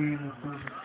Bueno.